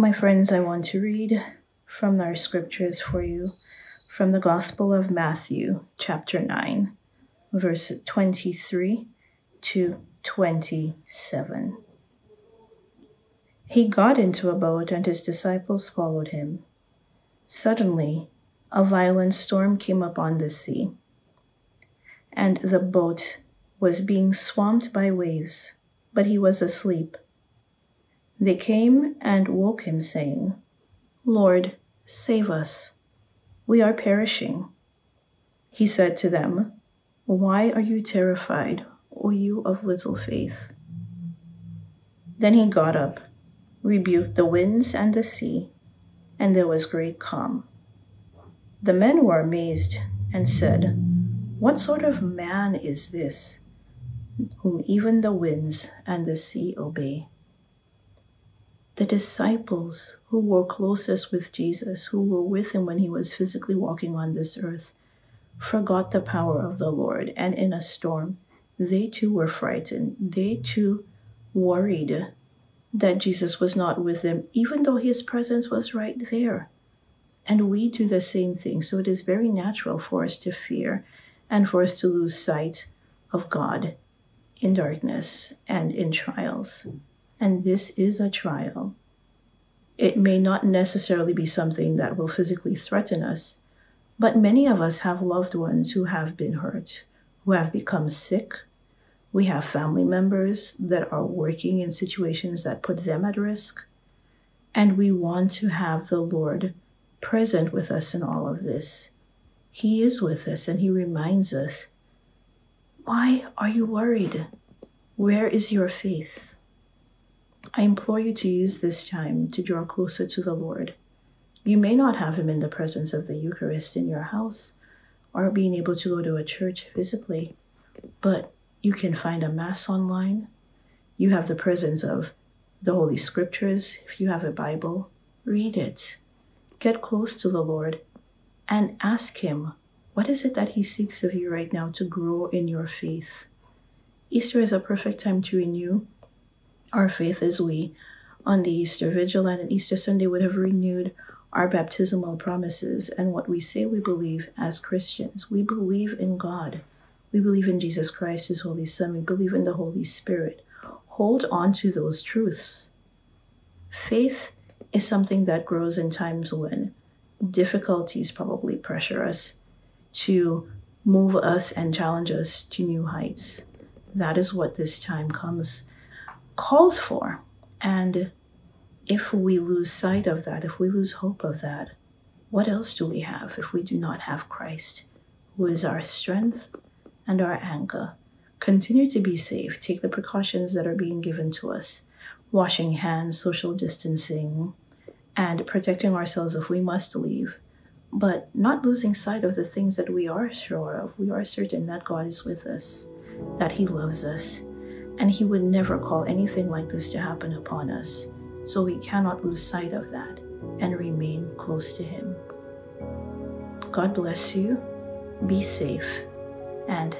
My friends, I want to read from our scriptures for you from the Gospel of Matthew, chapter 9, verse 23 to 27. He got into a boat, and his disciples followed him. Suddenly, a violent storm came up on the sea, and the boat was being swamped by waves, but he was asleep. They came and woke him, saying, Lord, save us. We are perishing. He said to them, Why are you terrified, O you of little faith? Then he got up, rebuked the winds and the sea, and there was great calm. The men were amazed and said, What sort of man is this, whom even the winds and the sea obey? The disciples who were closest with Jesus, who were with him when he was physically walking on this earth, forgot the power of the Lord. And in a storm, they too were frightened. They too worried that Jesus was not with them, even though his presence was right there. And we do the same thing. So it is very natural for us to fear and for us to lose sight of God in darkness and in trials and this is a trial. It may not necessarily be something that will physically threaten us, but many of us have loved ones who have been hurt, who have become sick. We have family members that are working in situations that put them at risk. And we want to have the Lord present with us in all of this. He is with us and He reminds us why are you worried? Where is your faith? I implore you to use this time to draw closer to the Lord. You may not have Him in the presence of the Eucharist in your house or being able to go to a church physically, but you can find a Mass online. You have the presence of the Holy Scriptures. If you have a Bible, read it. Get close to the Lord and ask Him, what is it that He seeks of you right now to grow in your faith? Easter is a perfect time to renew our faith as we, on the Easter Vigil and on Easter Sunday, would have renewed our baptismal promises and what we say we believe as Christians. We believe in God. We believe in Jesus Christ, His Holy Son. We believe in the Holy Spirit. Hold on to those truths. Faith is something that grows in times when difficulties probably pressure us to move us and challenge us to new heights. That is what this time comes calls for. And if we lose sight of that, if we lose hope of that, what else do we have if we do not have Christ, who is our strength and our anchor? Continue to be safe. Take the precautions that are being given to us washing hands, social distancing, and protecting ourselves if we must leave, but not losing sight of the things that we are sure of. We are certain that God is with us, that He loves us, and He would never call anything like this to happen upon us. So we cannot lose sight of that and remain close to Him. God bless you. Be safe and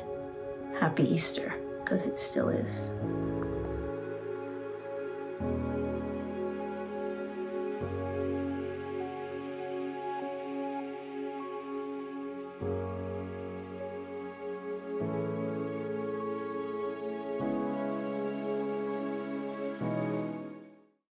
happy Easter, because it still is.